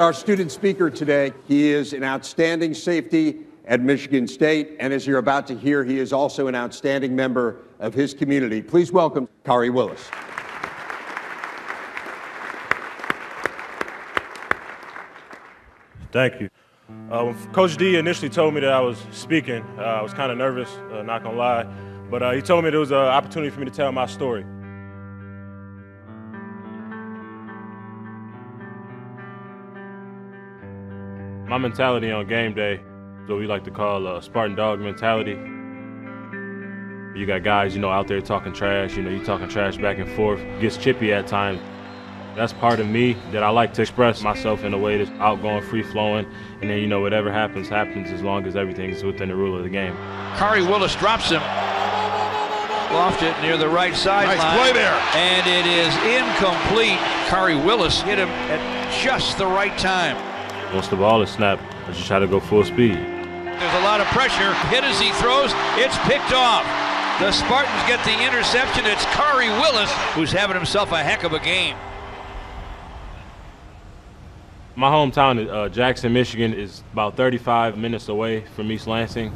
Our student speaker today, he is an outstanding safety at Michigan State, and as you're about to hear, he is also an outstanding member of his community. Please welcome Khari Willis. Thank you. Uh, when Coach D initially told me that I was speaking, uh, I was kind of nervous, uh, not gonna lie, but uh, he told me there was an opportunity for me to tell my story. My mentality on game day is what we like to call a Spartan dog mentality. You got guys, you know, out there talking trash, you know, you talking trash back and forth, gets chippy at times. That's part of me that I like to express myself in a way that's outgoing, free flowing, and then you know whatever happens happens as long as everything's within the rule of the game. Khari Willis drops him. Lofted it near the right sideline. Nice play there. And it is incomplete. Khari Willis hit him at just the right time. Once the ball is snapped, I just try to go full speed. There's a lot of pressure. Hit as he throws. It's picked off. The Spartans get the interception. It's Khari Willis who's having himself a heck of a game. My hometown, uh, Jackson, Michigan, is about 35 minutes away from East Lansing.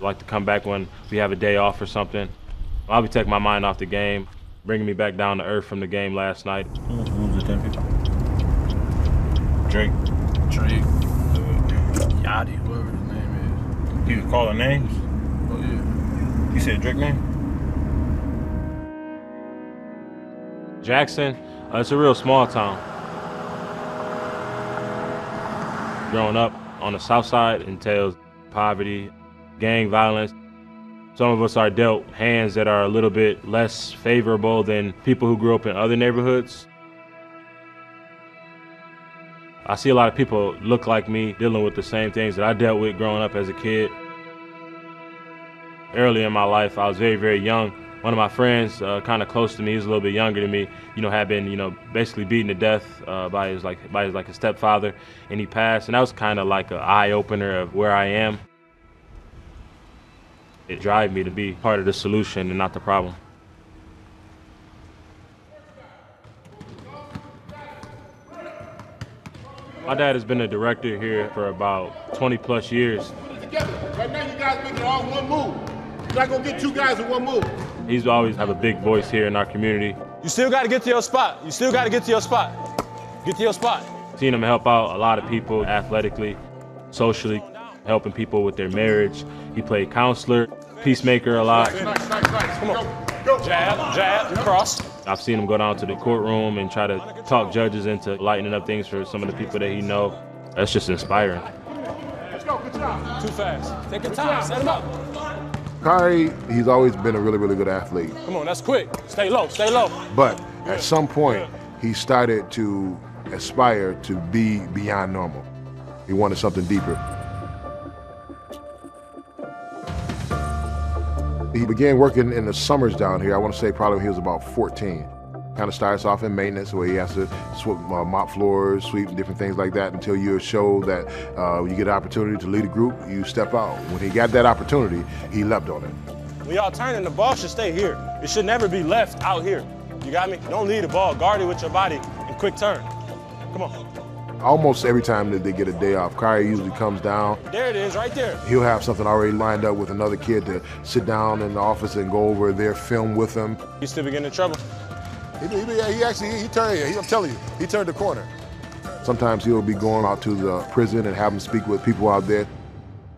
I like to come back when we have a day off or something. I'll be taking my mind off the game, bringing me back down to earth from the game last night. How much moves is that picture? Drake. Drake. Yachty, whoever his name is. He was calling names? Oh, yeah. You said Drake name? Jackson, uh, it's a real small town. Growing up on the south side entails poverty, gang violence. Some of us are dealt hands that are a little bit less favorable than people who grew up in other neighborhoods. I see a lot of people look like me dealing with the same things that I dealt with growing up as a kid. Early in my life, I was very, very young one of my friends, uh, kind of close to me, he's a little bit younger than me. You know, had been, you know, basically beaten to death uh, by his like by his like his stepfather, and he passed. And that was kind of like an eye opener of where I am. It drive me to be part of the solution and not the problem. My dad has been a director here for about 20 plus years. Together. Right now, you guys making all one move. You're not gonna get two guys in one move. He's always have a big voice here in our community. You still got to get to your spot. You still got to get to your spot. Get to your spot. Seen him help out a lot of people athletically, socially, helping people with their marriage. He played counselor, peacemaker a lot. Nice, nice, nice. Come on. Go, go. Jab, jab, cross. I've seen him go down to the courtroom and try to talk judges into lightening up things for some of the people that he know. That's just inspiring. Let's go. Good job. Too fast. Take your time. Set him up. Khari, he's always been a really, really good athlete. Come on, that's quick. Stay low, stay low. But at some point, he started to aspire to be beyond normal. He wanted something deeper. He began working in the summers down here. I want to say probably when he was about 14. Kind of starts off in maintenance where he has to sweep, uh, mop floors, sweep, different things like that until you're showed that uh, you get an opportunity to lead a group, you step out. When he got that opportunity, he leapt on it. When y'all turning, the ball should stay here. It should never be left out here. You got me? Don't lead the ball. Guard it with your body and quick turn. Come on. Almost every time that they get a day off, Khari usually comes down. There it is, right there. He'll have something already lined up with another kid to sit down in the office and go over their film with them. You still be getting in trouble. He, he, he actually, he, he turned, he, I'm telling you, he turned the corner. Sometimes he'll be going out to the prison and have him speak with people out there.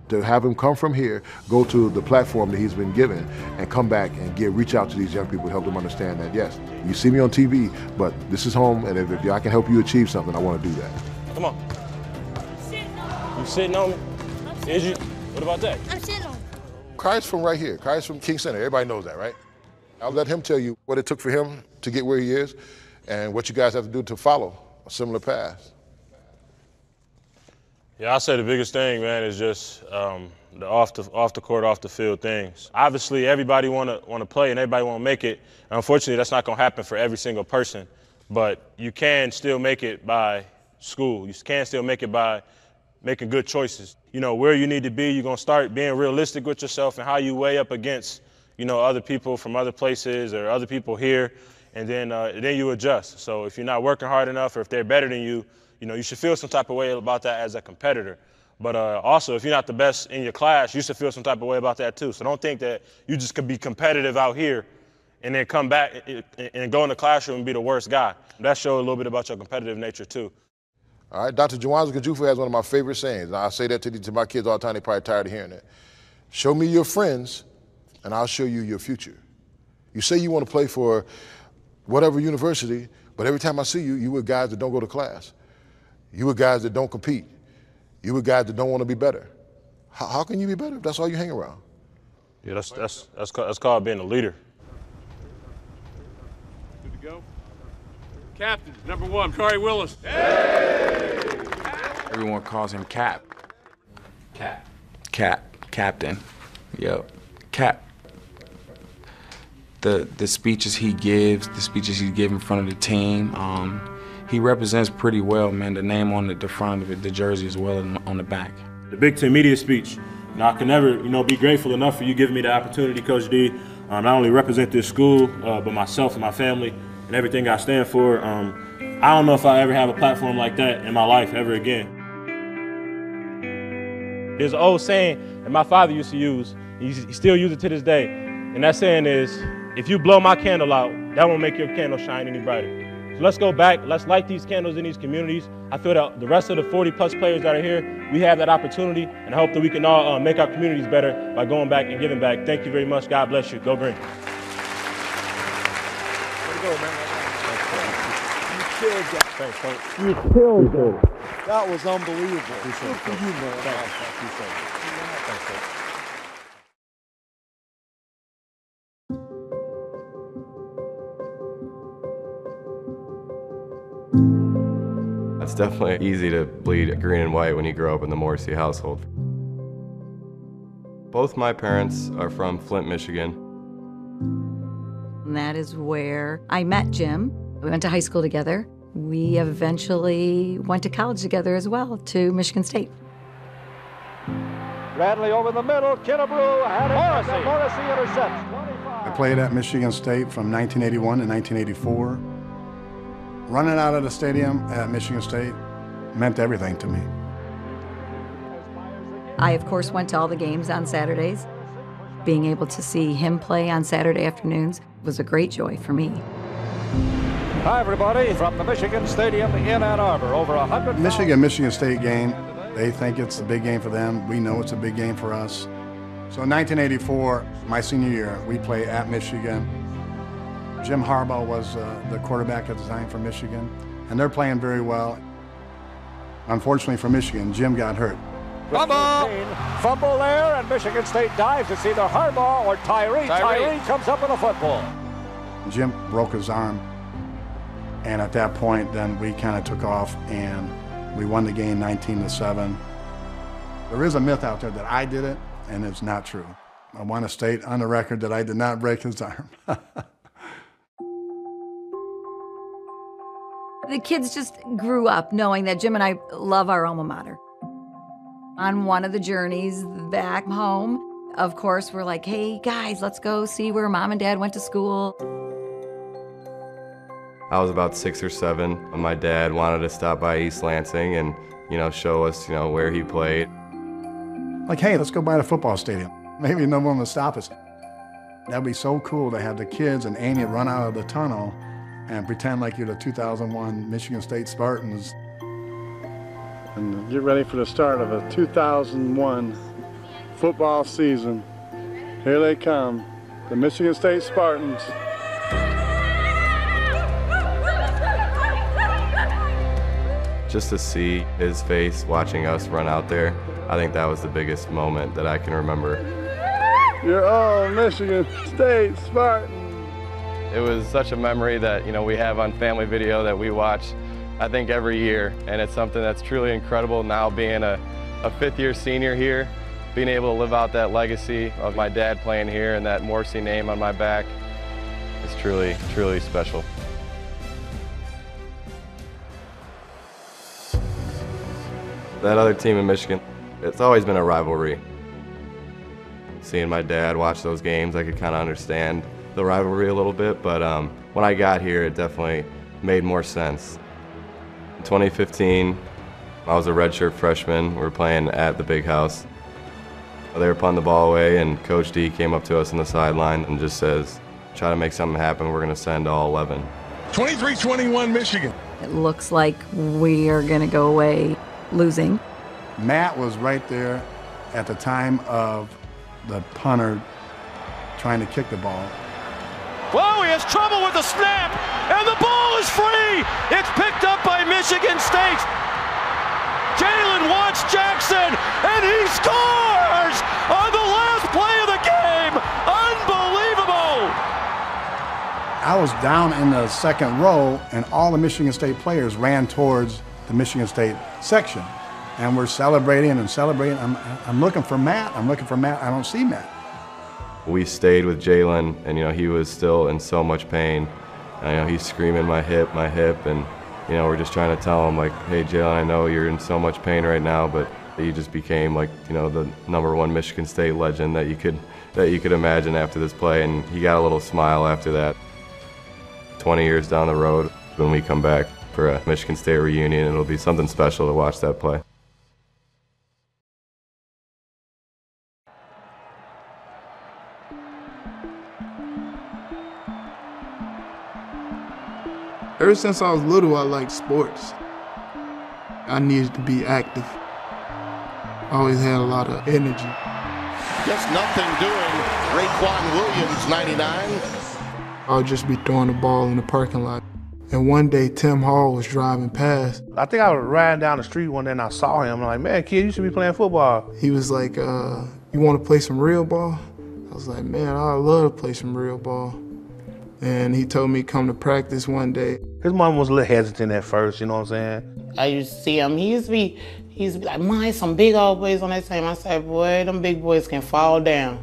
To have him come from here, go to the platform that he's been given, and come back and get reach out to these young people, to help them understand that yes, you see me on TV, but this is home, and if, if I can help you achieve something, I want to do that. Come on. You sitting on me? Is you? What about that? I'm sitting on. Khari's from right here. Khari's from King Center. Everybody knows that, right? I'll let him tell you what it took for him to get where he is and what you guys have to do to follow a similar path. Yeah, I say the biggest thing, man, is just um, the off the off the court, off the field things. Obviously, everybody want to want to play and everybody want to make it. Unfortunately, that's not going to happen for every single person. But you can still make it by school. You can still make it by making good choices. You know where you need to be. You're going to start being realistic with yourself and how you weigh up against you know other people from other places or other people here. and then uh, then you adjust. So if you're not working hard enough, or if they're better than you, you know you should feel some type of way about that as a competitor. But uh, also, if you're not the best in your class, you should feel some type of way about that too. So don't think that you just could be competitive out here and then come back and go in the classroom and be the worst guy. That shows a little bit about your competitive nature too. All right, Dr. Jawanza Kunjufu has one of my favorite sayings. And I say that to, to my kids all the time. They're probably tired of hearing it. Show me your friends, and I'll show you your future. You say you want to play for whatever university, but every time I see you, you with guys that don't go to class. You with guys that don't compete. You with guys that don't want to be better. How, how can you be better if that's all you hang around? Yeah, that's that's that's that's called being a leader. Good to go. Captain, number one, Khari Willis. Hey! Everyone calls him Cap. Cap. Cap. Captain. Yo. Cap. The the speeches he gives, the speeches he gives in front of the team, um, he represents pretty well, man. The name on the, the front of it, the jersey as well on the back. The Big Ten media speech. You know, I can never, you know, be grateful enough for you giving me the opportunity, Coach D, uh, not only represent this school, uh, but myself and my family and everything I stand for. Um, I don't know if I ever have a platform like that in my life ever again. There's an old saying that my father used to use. He still uses it to this day, and that saying is, "If you blow my candle out, that won't make your candle shine any brighter." So let's go back. Let's light these candles in these communities. I feel that the rest of the 40 plus players that are here, we have that opportunity, and I hope that we can all uh, make our communities better by going back and giving back. Thank you very much. God bless you. Go Green. Way go, man. You killed that. Thanks, thanks. You killed it. That was unbelievable. Good for you, man. Thanks. Thanks. It's definitely easy to bleed green and white when you grow up in the Morrissey household. Both my parents are from Flint, Michigan. And that is where I met Jim. We went to high school together. We eventually went to college together as well, to Michigan State. Bradley over the middle, Kinnebrew had it, Morrissey. Morrissey intercepts. I played at Michigan State from 1981 to 1984. Running out of the stadium at Michigan State meant everything to me. I, of course, went to all the games on Saturdays. Being able to see him play on Saturday afternoons was a great joy for me. Hi, everybody, from the Michigan Stadium in Ann Arbor. Over 100. Michigan, Michigan State game, they think it's a big game for them. We know it's a big game for us. So in 1984, my senior year, we play at Michigan. Jim Harbaugh was uh, the quarterback at the time for Michigan, and they're playing very well. Unfortunately for Michigan, Jim got hurt. Fumble! Fumble there, and Michigan State dives. It's either Harbaugh or Tyree. Tyree, Tyree comes up with a football. Jim broke his arm, and at that point, then we kind of took off, and we won the game 19 to 7. There is a myth out there that I did it, and it's not true. I want to state on the record that I did not break his arm. The kids just grew up knowing that Jim and I love our alma mater. On one of the journeys back home, of course, we're like, hey guys, let's go see where mom and dad went to school. I was about six or seven. and My dad wanted to stop by East Lansing and, you know, show us, you know, where he played. Like, hey, let's go by the football stadium. Maybe no one will stop us. That'd be so cool to have the kids and Amy run out of the tunnel and pretend like you're the 2001 Michigan State Spartans. And get ready for the start of a 2001 football season. Here they come, the Michigan State Spartans. Just to see his face watching us run out there, I think that was the biggest moment that I can remember. You're all Michigan State Spartans. It was such a memory that you know we have on family video that we watch, I think every year, and it's something that's truly incredible. Now being a, a fifth-year senior here, being able to live out that legacy of my dad playing here and that Morrissey name on my back, is truly, truly special. That other team in Michigan, it's always been a rivalry. Seeing my dad watch those games, I could kind of understand the rivalry a little bit, but um, when I got here, it definitely made more sense. In 2015, I was a redshirt freshman. We were playing at the big house. They were punting the ball away, and Coach D came up to us on the sideline and just says, try to make something happen. We're going to send all 11. 23-21 Michigan. It looks like we are going to go away losing. Matt was right there at the time of the punter trying to kick the ball. Whoa, he has trouble with the snap, and the ball is free. It's picked up by Michigan State. Jalen Watts Jackson, and he scores on the last play of the game. Unbelievable. I was down in the second row, and all the Michigan State players ran towards the Michigan State section. And we're celebrating and celebrating. I'm, I'm looking for Matt. I'm looking for Matt. I don't see Matt. We stayed with Jalen, and you know he was still in so much pain. And, you know he's screaming my hip, my hip, and you know we're just trying to tell him like, hey Jalen, I know you're in so much pain right now, but you just became like you know the number one Michigan State legend that you could that you could imagine after this play, and he got a little smile after that. 20 years down the road, when we come back for a Michigan State reunion, it'll be something special to watch that play. Ever since I was little, I liked sports. I needed to be active. I always had a lot of energy. Just nothing doing. Raequan Williams, 99. I would just be throwing the ball in the parking lot. And one day, Tim Hall was driving past. I think I was riding down the street one day and I saw him. I'm like, man, kid, you should be playing football. He was like, uh, you want to play some real ball? I was like, man, I love to play some real ball. And he told me come to practice one day. His mom was a little hesitant at first, you know what I'm saying? I used to see him. He used to be, he used to be like, "My, some big old boys on that team." I said, "Boy, them big boys can fall down."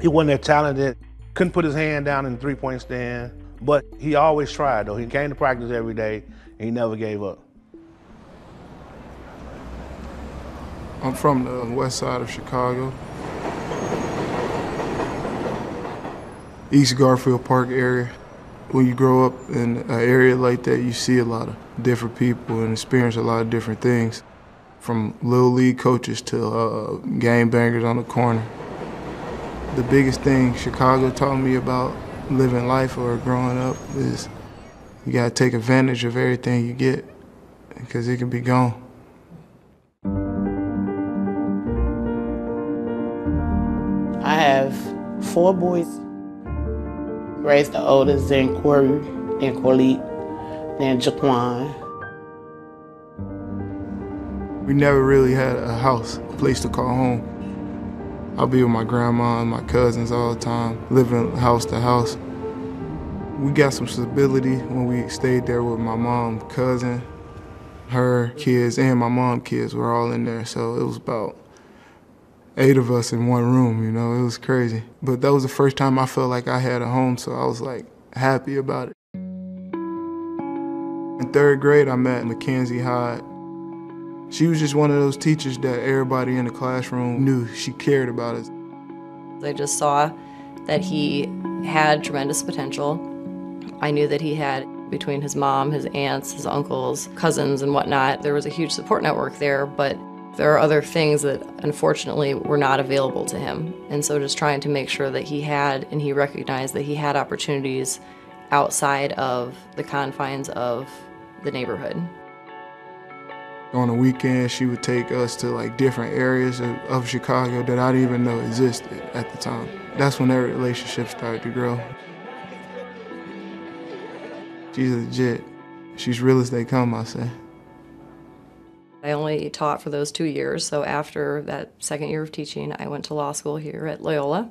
He wasn't that talented. Couldn't put his hand down in the three-point stand, but he always tried. Though he came to practice every day, and he never gave up. I'm from the west side of Chicago. East Garfield Park area. When you grow up in an area like that, you see a lot of different people and experience a lot of different things, from little league coaches to uh, game bangers on the corner. The biggest thing Chicago taught me about living life or growing up is you gotta take advantage of everything you get because it can be gone. I have four boys. Raised the oldest, then Corey, then Corlete, then Jaquan. We never really had a house, a place to call home. I'll be with my grandma and my cousins all the time, living house to house. We got some stability when we stayed there with my mom, cousin, her kids, and my mom kids were all in there. So it was about eight of us in one room, you know, it was crazy. But that was the first time I felt like I had a home, so I was like happy about it. In third grade, I met Mackenzie Hyde. She was just one of those teachers that everybody in the classroom knew she cared about us. I just saw that he had tremendous potential. I knew that he had, between his mom, his aunts, his uncles, cousins, and whatnot, there was a huge support network there, but there are other things that unfortunately were not available to him. And so just trying to make sure that he had and he recognized that he had opportunities outside of the confines of the neighborhood. On the weekend, she would take us to like different areas of, of Chicago that I didn't even know existed at the time. That's when their relationship started to grow. She's legit. She's real as they come, I say. I only taught for those two years, so after that second year of teaching, I went to law school here at Loyola.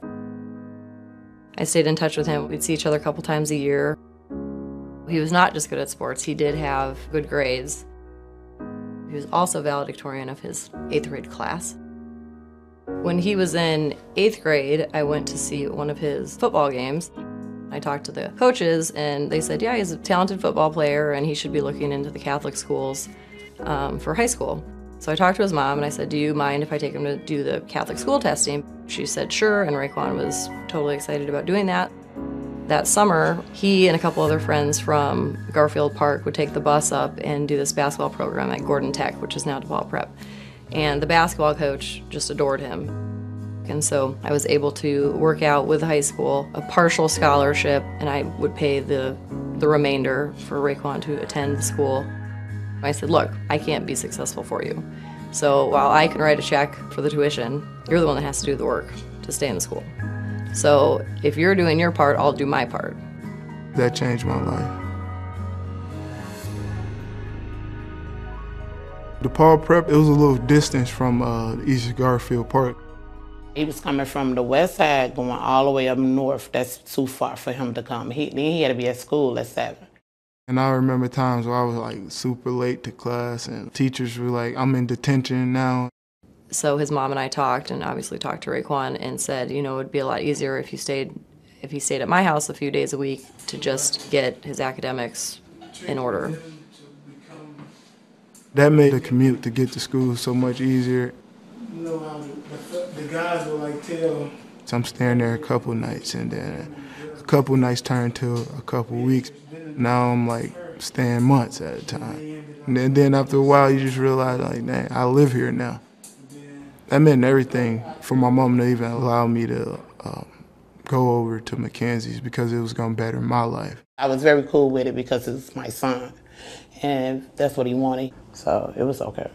I stayed in touch with him. We'd see each other a couple times a year. He was not just good at sports, he did have good grades. He was also valedictorian of his eighth grade class. When he was in eighth grade, I went to see one of his football games. I talked to the coaches, and they said, yeah, he's a talented football player, and he should be looking into the Catholic schools um, for high school. So I talked to his mom, and I said, do you mind if I take him to do the Catholic school testing? She said, sure, and Raequan was totally excited about doing that. That summer, he and a couple other friends from Garfield Park would take the bus up and do this basketball program at Gordon Tech, which is now DePaul Prep. And the basketball coach just adored him. And so I was able to work out with high school a partial scholarship, and I would pay the, the remainder for Raequan to attend the school. I said, Look, I can't be successful for you. So while I can write a check for the tuition, you're the one that has to do the work to stay in the school. So if you're doing your part, I'll do my part. That changed my life. DePaul Prep, it was a little distance from uh, East Garfield Park. He was coming from the west side going all the way up north. That's too far for him to come. He, then he had to be at school at 7. And I remember times where I was like super late to class and teachers were like, I'm in detention now. So his mom and I talked and obviously talked to Raequan and said, you know, it would be a lot easier if you stayed if he stayed at my house a few days a week to just get his academics in order. That made the commute to get to school so much easier. You know how the, the guys will like tell. So I'm staying there a couple nights and then a couple nights turned to a couple weeks. Now I'm like staying months at a time. And then, after a while you just realize like, dang, I live here now. That meant everything for my mom to even allow me to um, go over to Mackenzie's because it was gonna better my life. I was very cool with it because it's my son, and that's what he wanted, so it was okay.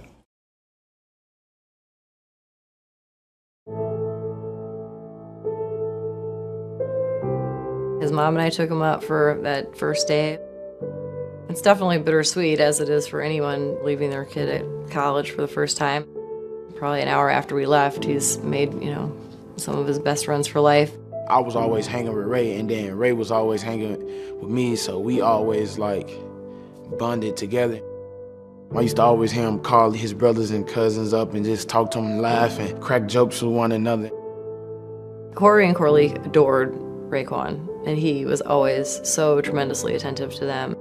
His mom and I took him up for that first day. It's definitely bittersweet, as it is for anyone leaving their kid at college for the first time. Probably an hour after we left, he's made, you know, some of his best friends for life. I was always hanging with Ray, and then Ray was always hanging with me, so we always like bonded together. I used to always hear him call his brothers and cousins up and just talk to them and laugh and crack jokes with one another. Corey and Corley adored Raequan, and he was always so tremendously attentive to them.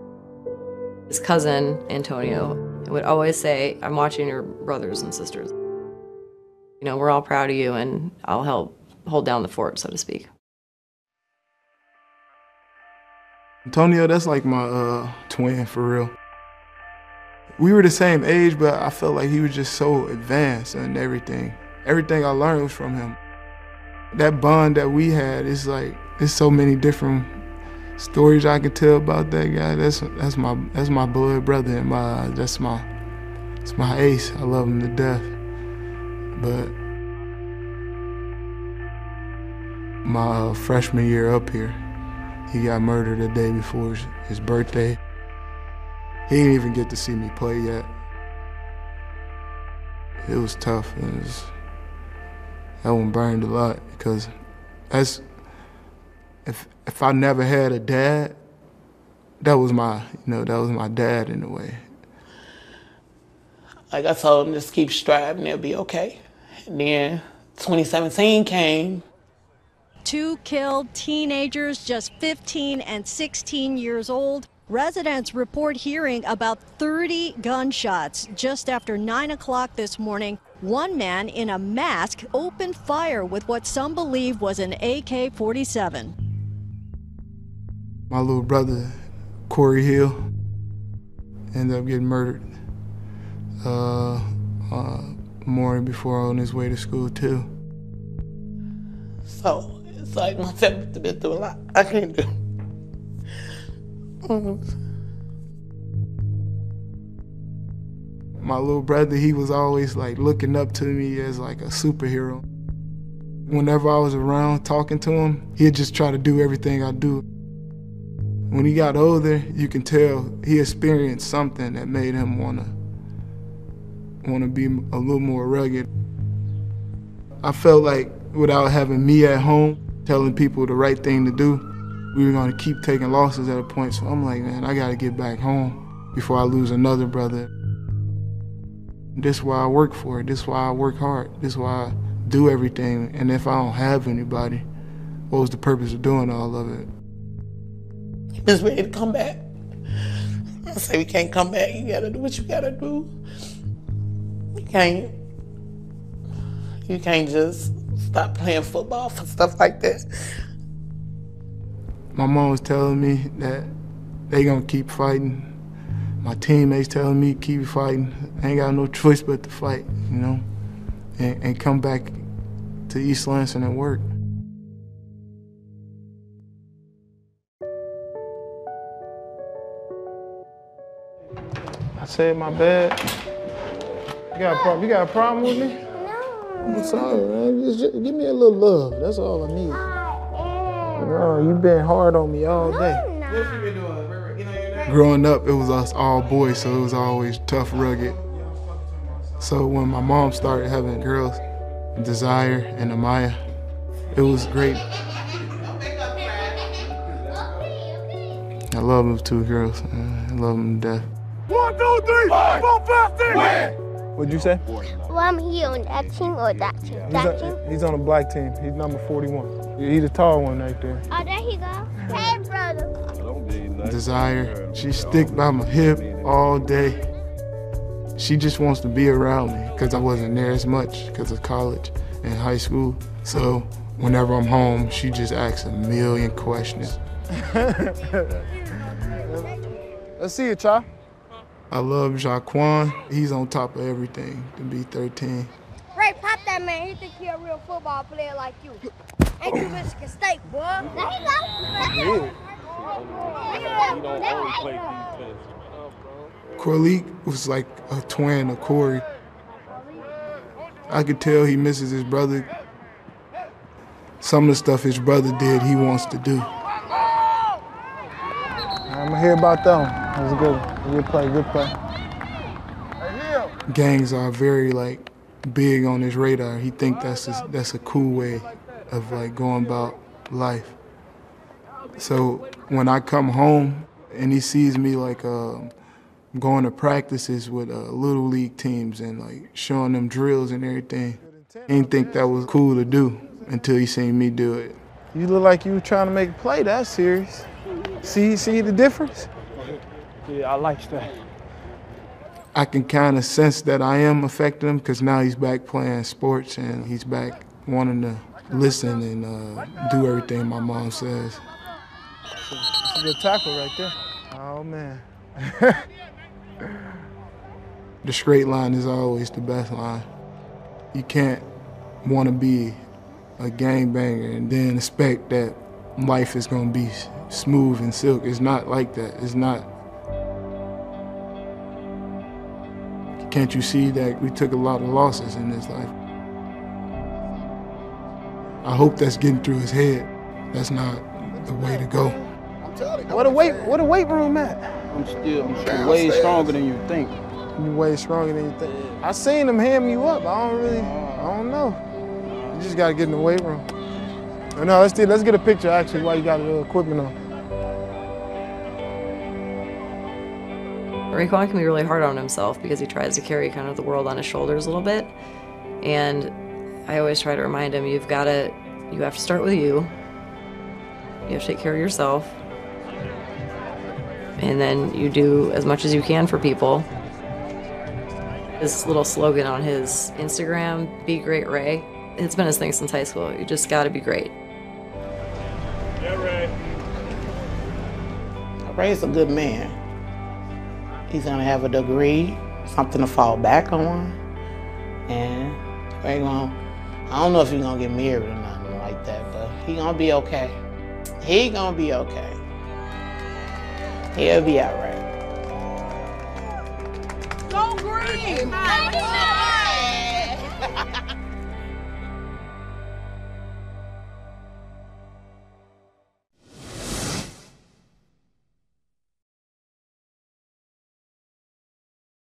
His cousin, Antonio, would always say, I'm watching your brothers and sisters. You know, we're all proud of you, and I'll help hold down the fort, so to speak. Antonio, that's like my uh, twin for real. We were the same age, but I felt like he was just so advanced and everything. Everything I learned was from him. That bond that we had is like, there's so many different stories I can tell about that guy. That's that's my that's my blood brother in my. That's my it's my ace. I love him to death. But my uh, freshman year up here, he got murdered the day before his, his birthday. He didn't even get to see me play yet. It was tough. It was, that one burned a lot because that's if if I never had a dad, that was my you know that was my dad in a way. Like I told him, just keep striving, it'll be okay. And then 2017 came. Two killed teenagers, just 15 and 16 years old. Residents report hearing about 30 gunshots just after 9 o'clock this morning. One man in a mask opened fire with what some believe was an AK 47. My little brother, Corey Hill, ended up getting murdered uh, uh, morning before on his way to school, too. So it's like my family's been through a lot. I can't do. My little brother, he was always like looking up to me as like a superhero. Whenever I was around talking to him, he'd just try to do everything I do. When he got older, you can tell he experienced something that made him wanna wanna be a little more rugged. I felt like without having me at home telling people the right thing to do, we were gonna keep taking losses at a point. So I'm like, man, I gotta get back home before I lose another brother. This is why I work for it. This is why I work hard. This is why I do everything. And if I don't have anybody, what was the purpose of doing all of it? Was ready to come back. I say we can't come back. You gotta do what you gotta do. You can't. You can't just stop playing football for stuff like that. My mom was telling me that they gonna keep fighting. My teammates telling me keep fighting. I ain't got no choice but to fight, you know, and, and come back to East Lansing and work. Said my bad. You got a problem? You got a problem with me? No. I'm sorry, man. Just, just give me a little love. That's all I need. Oh, you've been hard on me all day. Growing up, it was us all boys, so it was always tough, rugged. So when my mom started having girls, Desire and Amaya, it was great. I love those two girls. I love them to death. One, two, three, four, five, six. What'd you say? Well, I'm here on that team or that team? He's, That team? on, he's on the black team. He's number 41. He's the tall one right there. Oh, there he go. Hey, brother. Desire, she stick by my hip all day. She just wants to be around me because I wasn't there as much because of college and high school. So whenever I'm home, she just asks a million questions. Let's see you, Cha. I love Jaquan. He's on top of everything to be 13. Ray, pop that man. He think he a real football player like you. Ain't you Michigan State, boy? There he go. Corleek was like a twin of Corey. I could tell he misses his brother. Some of the stuff his brother did, he wants to do. I'm gonna hear about that one. That was a good one. Good play, good play. Gangs are very like big on his radar. He think that's a, that's a cool way of like going about life. So when I come home and he sees me like um, going to practices with uh, little league teams and like showing them drills and everything, he didn't think that was cool to do until he seen me do it. You look like you were trying to make a play. That's serious. See, see the difference? Yeah, I like that. I can kind of sense that I am affecting him because now he's back playing sports and he's back wanting to listen and uh, do everything my mom says. It's a good tackle right there. Oh man. the straight line is always the best line. You can't want to be a gangbanger and then expect that life is gonna be smooth and silk. It's not like that. It's not. Can't you see that we took a lot of losses in this life? I hope that's getting through his head. That's not the way to go. I'm telling you. What a weight, what a weight room at? I'm still, I'm still way stronger than you think. You way stronger than you think. I seen him ham you up. I don't really, I don't know. You just gotta get in the weight room. No, let's do, let's get a picture actually while you got the equipment on. Raequan can be really hard on himself because he tries to carry kind of the world on his shoulders a little bit. And I always try to remind him, you've got to, you have to start with you. You have to take care of yourself. And then you do as much as you can for people. His little slogan on his Instagram, Be Great Ray, it's been his thing since high school. You just got to be great. ray Ray's a good man. He's gonna have a degree, something to fall back on, and Ray gonna. I don't know if he's gonna get married or nothing like that, but he gonna be okay. He gonna be okay. He'll be all right. Go green!